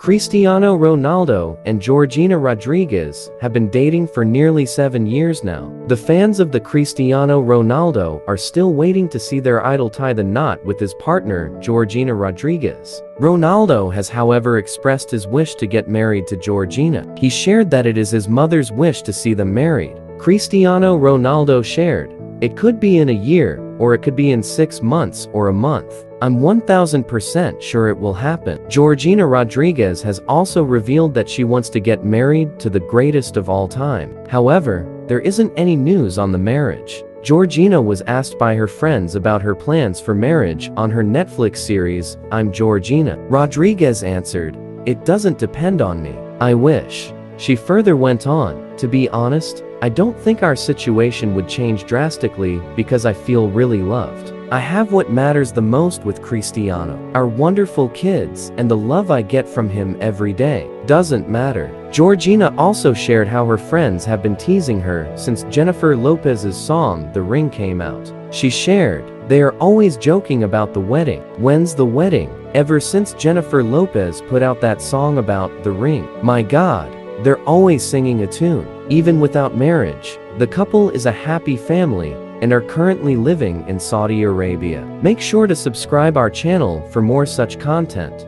Cristiano Ronaldo and Georgina Rodriguez have been dating for nearly seven years now. The fans of the Cristiano Ronaldo are still waiting to see their idol tie the knot with his partner, Georgina Rodriguez. Ronaldo has however expressed his wish to get married to Georgina. He shared that it is his mother's wish to see them married. Cristiano Ronaldo shared, it could be in a year, or it could be in six months or a month. I'm 1000% sure it will happen. Georgina Rodriguez has also revealed that she wants to get married to the greatest of all time. However, there isn't any news on the marriage. Georgina was asked by her friends about her plans for marriage on her Netflix series, I'm Georgina. Rodriguez answered, It doesn't depend on me. I wish. She further went on, to be honest, I don't think our situation would change drastically because I feel really loved. I have what matters the most with Cristiano. Our wonderful kids and the love I get from him every day. Doesn't matter. Georgina also shared how her friends have been teasing her since Jennifer Lopez's song The Ring came out. She shared, they are always joking about the wedding. When's the wedding? Ever since Jennifer Lopez put out that song about The Ring. My god, they're always singing a tune. Even without marriage, the couple is a happy family and are currently living in Saudi Arabia. Make sure to subscribe our channel for more such content.